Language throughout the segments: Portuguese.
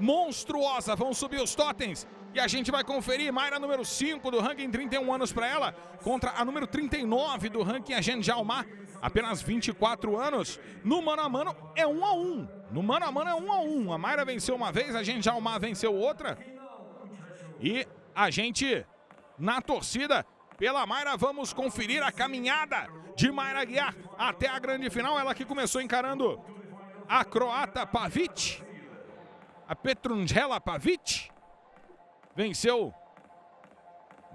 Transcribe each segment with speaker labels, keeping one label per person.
Speaker 1: monstruosa. Vão subir os totens. E a gente vai conferir Mayra número 5 do ranking, 31 anos para ela, contra a número 39 do ranking, a Jen Jalmar, apenas 24 anos. No mano a mano é 1 a 1. No mano a mano é 1 a 1. A Mayra venceu uma vez, a Jen Jalmar venceu outra. E a gente na torcida pela Mayra, vamos conferir a caminhada de Mayra Guiar até a grande final. Ela que começou encarando a croata Pavic, a Petrungela Pavic, venceu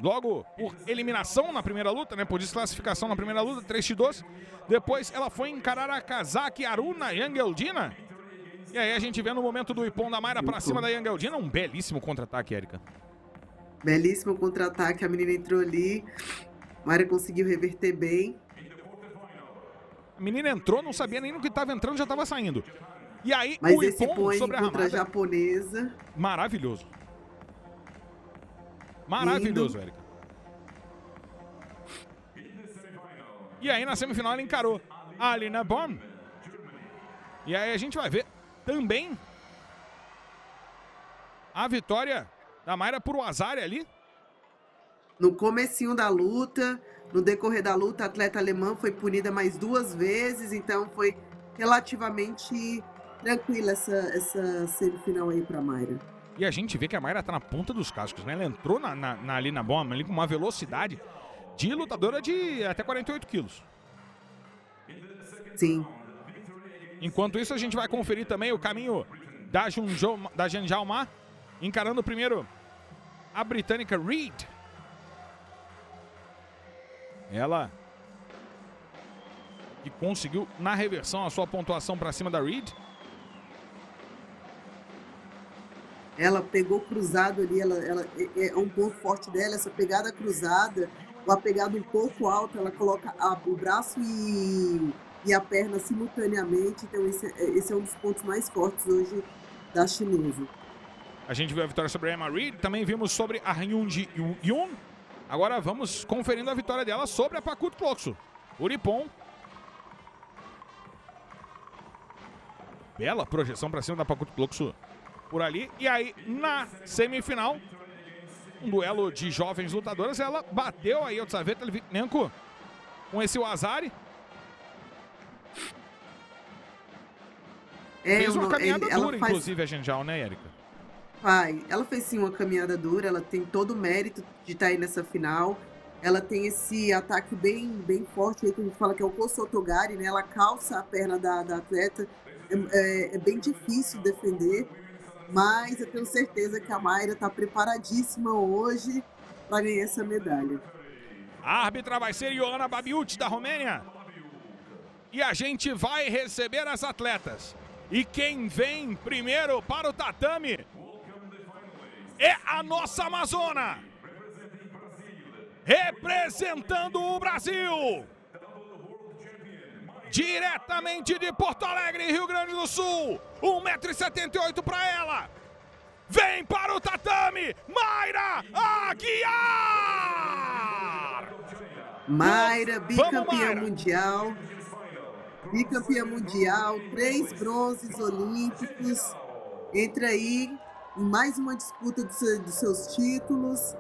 Speaker 1: logo por eliminação na primeira luta, né? Por desclassificação na primeira luta, 3 x 2. Depois ela foi encarar a Kazaki Aruna Yangeldina. E aí a gente vê no momento do Ipon da Mayra pra cima da Yangeldina, um belíssimo contra-ataque, Érica.
Speaker 2: Belíssimo contra-ataque, a menina entrou ali. Mayra conseguiu reverter bem.
Speaker 1: A menina entrou, não sabia nem no que estava entrando, já estava saindo. E aí,
Speaker 2: Mas
Speaker 1: o
Speaker 2: esse
Speaker 1: Ipon
Speaker 2: sobre a contra a japonesa.
Speaker 1: Maravilhoso. Maravilhoso, Érica. E aí na semifinal ela encarou a Alina Bomb. E aí a gente vai ver também a vitória da Mayra por Azar ali.
Speaker 2: No comecinho da luta, no decorrer da luta, a atleta alemã foi punida mais duas vezes, então foi relativamente tranquila essa, essa semifinal aí para Mayra.
Speaker 1: E a gente vê que a Mayra tá na ponta dos cascos, né? Ela entrou na, na, na, ali na bomba, ali com uma velocidade de lutadora de até 48 quilos.
Speaker 2: Sim.
Speaker 1: Enquanto isso, a gente vai conferir também o caminho da, Junjo, da Janjalma, encarando primeiro a britânica Reed. Ela que conseguiu na reversão a sua pontuação para cima da Reed.
Speaker 2: Ela pegou cruzado ali, ela, ela é, é um ponto forte dela, essa pegada cruzada, uma pegada um pouco alta, ela coloca a, o braço e, e a perna simultaneamente, então esse, é, esse é um dos pontos mais fortes hoje da chinesa.
Speaker 1: A gente viu a vitória sobre a Emma Reed, também vimos sobre a Hyunji Yun. Agora vamos conferindo a vitória dela sobre a Pakut Kloxo. Uripon. Bela projeção para cima da Pakut Kloxo por ali. E aí, na semifinal, um duelo de jovens lutadoras, ela bateu aí o Tsaveta Litvinenko com esse Wazari. É, fez uma caminhada ele, dura, faz... inclusive, a Genjal, né, Erika?
Speaker 2: Pai, ela fez sim uma caminhada dura, ela tem todo o mérito de estar aí nessa final. Ela tem esse ataque bem, bem forte aí, que a gente fala que é o Kosotogari, né? Ela calça a perna da, da atleta. É, é, é bem difícil defender mas eu tenho certeza que a Mayra está preparadíssima hoje para ganhar essa medalha.
Speaker 1: A árbitra vai ser Ioana Babiuti, da Romênia. E a gente vai receber as atletas. E quem vem primeiro para o tatame é a nossa Amazona. Representando o Brasil diretamente de Porto Alegre, Rio Grande do Sul. 1,78m para ela. Vem para o tatame, Mayra Aguiar!
Speaker 2: Mayra, bicampeã mundial. Bicampeã mundial, três bronzes olímpicos. Entra aí em mais uma disputa dos seus títulos.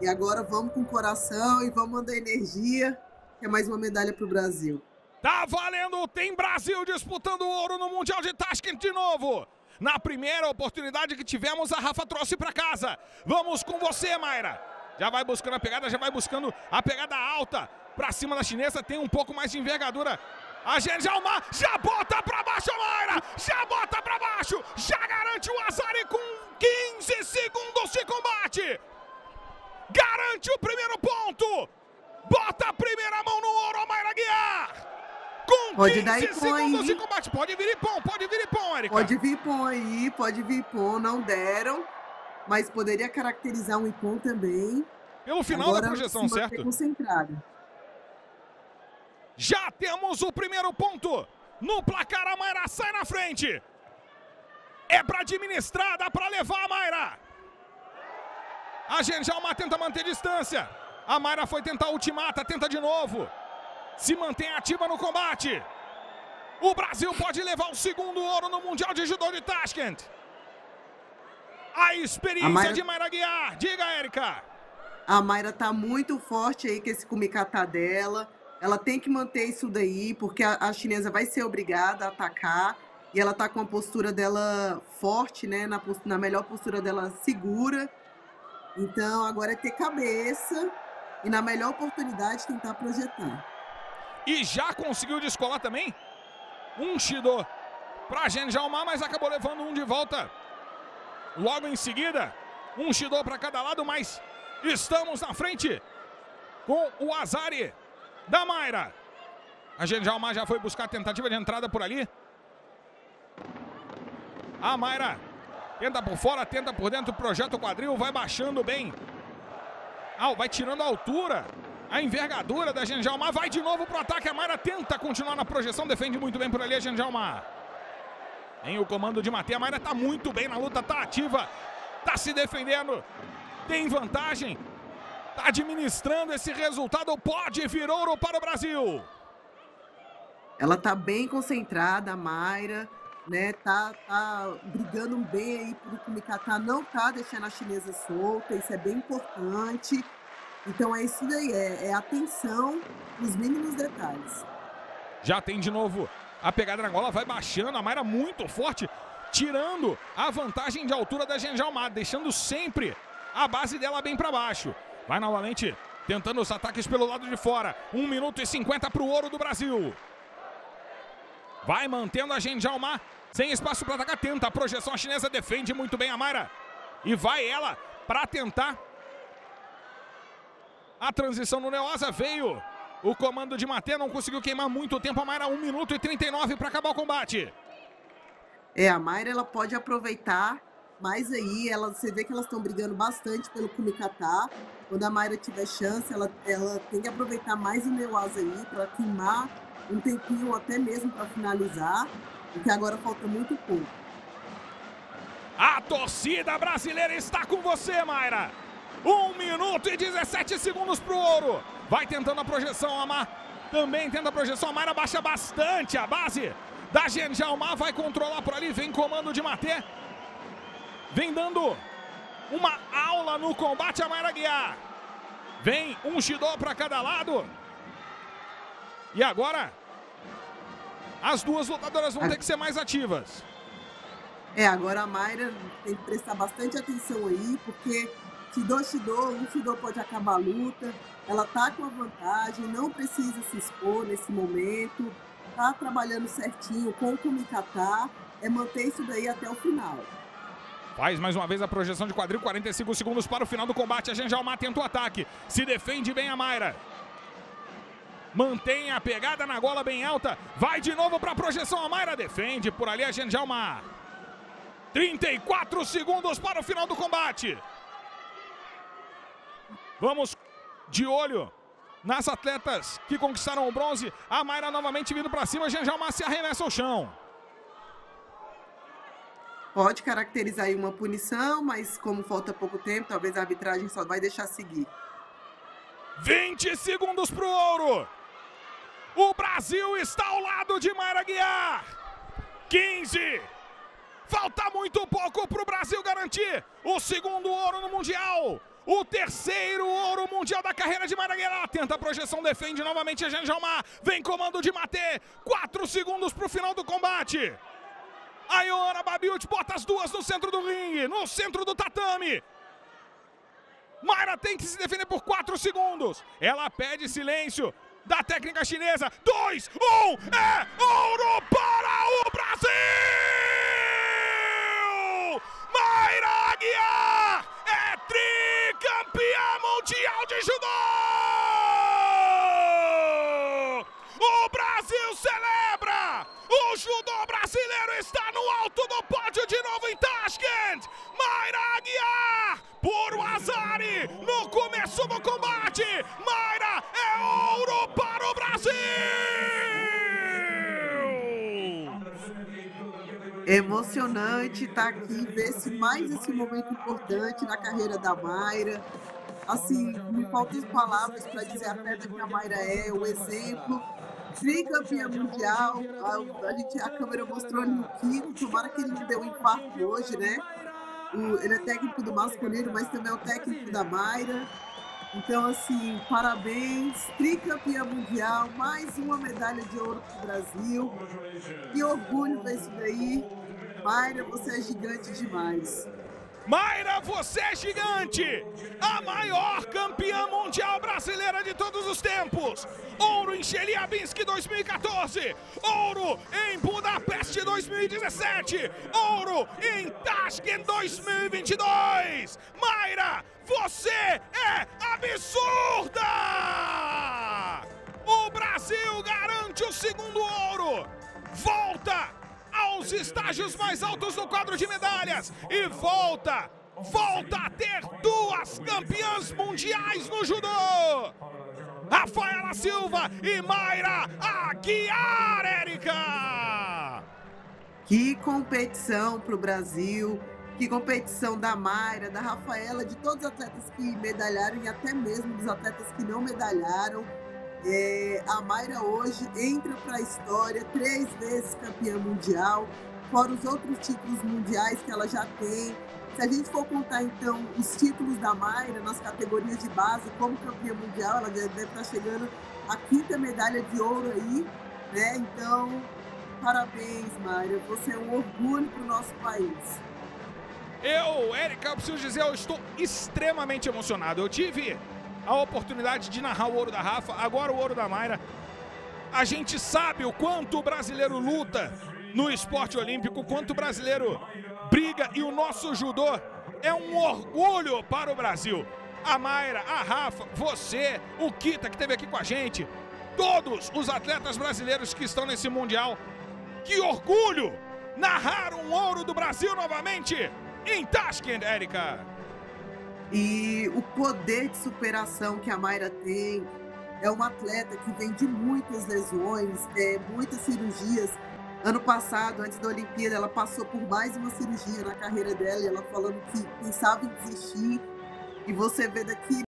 Speaker 2: E agora vamos com o coração e vamos mandar energia, que é mais uma medalha para o Brasil.
Speaker 1: Tá valendo, tem Brasil disputando o ouro no Mundial de Tashkent de novo. Na primeira oportunidade que tivemos, a Rafa trouxe para casa. Vamos com você, Mayra. Já vai buscando a pegada, já vai buscando a pegada alta. Pra cima da chinesa, tem um pouco mais de envergadura. A Genjalma já bota pra baixo, Mayra! Já bota pra baixo! Já garante o Azari com 15 segundos de combate! Garante o primeiro ponto! Bota a primeira mão no ouro, Mayra Guiar! Pode 15 segundos de combate. Pode vir Ipom, pode vir Ipom, Erika.
Speaker 2: Pode vir Ipom aí, pode vir Ipom. Não deram, mas poderia caracterizar um Ipom também.
Speaker 1: Pelo final Agora, da projeção, certo?
Speaker 2: Concentrado.
Speaker 1: Já temos o primeiro ponto. No placar, a Mayra sai na frente. É para administrar, dá para levar a Mayra. A Genjalma tenta manter distância. A Mayra foi tentar ultimata, tenta de novo se mantém ativa no combate. O Brasil pode levar o segundo ouro no Mundial de Judô de Tashkent. A experiência a Mayra... de Mayra Guiar. Diga, Érica.
Speaker 2: A Mayra tá muito forte aí com esse kumikata dela. Ela tem que manter isso daí, porque a, a chinesa vai ser obrigada a atacar. E ela tá com a postura dela forte, né? Na, na melhor postura dela segura. Então agora é ter cabeça e na melhor oportunidade tentar projetar.
Speaker 1: E já conseguiu descolar também? Um Shido pra Genjalmar, mas acabou levando um de volta. Logo em seguida, um Shido para cada lado, mas estamos na frente com o Azari da Mayra. A Genjalmar já foi buscar a tentativa de entrada por ali. A Mayra tenta por fora, tenta por dentro, projeta o quadril, vai baixando bem. Ah, vai tirando a altura, a envergadura da Genjalmar, vai de novo pro ataque. A Mayra tenta continuar na projeção, defende muito bem por ali a Genjalmar. Em o comando de Matheus, a Mayra tá muito bem na luta, tá ativa, tá se defendendo, tem vantagem, tá administrando esse resultado, pode vir ouro para o Brasil.
Speaker 2: Ela tá bem concentrada, a Mayra, né? Tá, tá brigando bem aí pro Kumikata, não tá deixando a chinesa solta, isso é bem importante. Então é isso daí, é, é atenção nos mínimos detalhes.
Speaker 1: Já tem de novo a pegada na gola, vai baixando, a Mayra muito forte, tirando a vantagem de altura da Genjalmar, deixando sempre a base dela bem para baixo. Vai novamente tentando os ataques pelo lado de fora. 1 minuto e 50 para o ouro do Brasil. Vai mantendo a Genjalmar sem espaço para atacar, tenta a projeção. A chinesa defende muito bem a Mayra. E vai ela para tentar. A transição no Neosa veio. O comando de Matê não conseguiu queimar muito tempo. A Mayra 1 minuto e 39 para acabar o combate.
Speaker 2: É, a Mayra ela pode aproveitar mas aí ela, você vê que elas estão brigando bastante pelo Kumikata. Quando a Mayra tiver chance, ela, ela tem que aproveitar mais o Neuasa aí para queimar um tempinho até mesmo para finalizar porque agora falta muito pouco.
Speaker 1: A torcida brasileira está com você, Mayra. 1 minuto e 17 segundos pro ouro. Vai tentando a projeção, Amar. Também tenta a projeção. A Mayra baixa bastante a base da Genjalmar. Vai controlar por ali. Vem comando de Matê. Vem dando uma aula no combate a Mayra Guiar. Vem um Shidó para cada lado. E agora as duas lutadoras vão ter que ser mais ativas.
Speaker 2: É, agora a Mayra tem que prestar bastante atenção aí, porque Shido Shido, um Shido pode acabar a luta. Ela tá com a vantagem, não precisa se expor nesse momento. Tá trabalhando certinho com o Kumikata. É manter isso daí até o final.
Speaker 1: Faz mais uma vez a projeção de quadril, 45 segundos para o final do combate. A Genjalma tenta o ataque. Se defende bem a Mayra. Mantém a pegada na gola bem alta. Vai de novo para a projeção. A Mayra defende por ali a Genjalma. 34 segundos para o final do combate. Vamos de olho nas atletas que conquistaram o bronze. A Mayra novamente vindo para cima. Genjalma se arremessa ao chão.
Speaker 2: Pode caracterizar aí uma punição, mas como falta pouco tempo, talvez a arbitragem só vai deixar seguir.
Speaker 1: 20 segundos para o ouro. O Brasil está ao lado de Mayra Guiar. 15. Falta muito pouco para o Brasil garantir o segundo ouro no Mundial. O terceiro ouro mundial da carreira de Mayra Guiar. Tenta a projeção, defende novamente a Janjalmar. Vem comando de Matê. Quatro segundos para o final do combate. A Iora Babiut bota as duas no centro do ringue, no centro do tatame. Mayra tem que se defender por quatro segundos. Ela pede silêncio da técnica chinesa. Dois, um, é ouro para o Brasil!
Speaker 2: Emocionante estar tá aqui, ver esse, mais esse momento importante na carreira da Mayra. Assim, me faltam palavras para dizer a atleta que a Mayra é, o exemplo tricampeã mundial. A, a, gente, a câmera mostrou ali o Kino, tomara que ele não deu um infarto hoje, né? o, ele é técnico do masculino, mas também é o técnico da Mayra. Então, assim, parabéns, tricampeã mundial, mais uma medalha de ouro para o Brasil. Que orgulho ver isso daí. Mayra, você é gigante demais.
Speaker 1: Mayra, você é gigante! A maior campeã mundial brasileira de todos os tempos! Ouro em Chelyabinsk 2014! Ouro em Budapeste 2017! Ouro em Tashkent 2022! Mayra, você é absurda! O Brasil garante o segundo ouro! Volta aos estágios mais altos do quadro de medalhas e volta, volta a ter duas campeãs mundiais no judô. Rafaela Silva e Mayra Aguiar, Érica!
Speaker 2: Que competição para o Brasil, que competição da Mayra, da Rafaela, de todos os atletas que medalharam e até mesmo dos atletas que não medalharam. É, a Mayra hoje entra para a história, três vezes campeã mundial, fora os outros títulos mundiais que ela já tem. Se a gente for contar, então, os títulos da Mayra nas categorias de base, como campeã mundial, ela deve estar chegando à quinta medalha de ouro aí, né? Então, parabéns, Mayra. Você é um orgulho para o nosso país.
Speaker 1: Eu, eu preciso dizer, eu estou extremamente emocionado. Eu tive a oportunidade de narrar o ouro da Rafa, agora o ouro da Mayra. A gente sabe o quanto o brasileiro luta no esporte olímpico, o quanto o brasileiro briga e o nosso judô é um orgulho para o Brasil. A Mayra, a Rafa, você, o Kita que esteve aqui com a gente, todos os atletas brasileiros que estão nesse Mundial. Que orgulho narrar um ouro do Brasil novamente em Tashkent, Érica.
Speaker 2: E o poder de superação que a Mayra tem, é uma atleta que vem de muitas lesões, é, muitas cirurgias. Ano passado, antes da Olimpíada, ela passou por mais uma cirurgia na carreira dela, e ela falando que pensava em desistir. E você vê daqui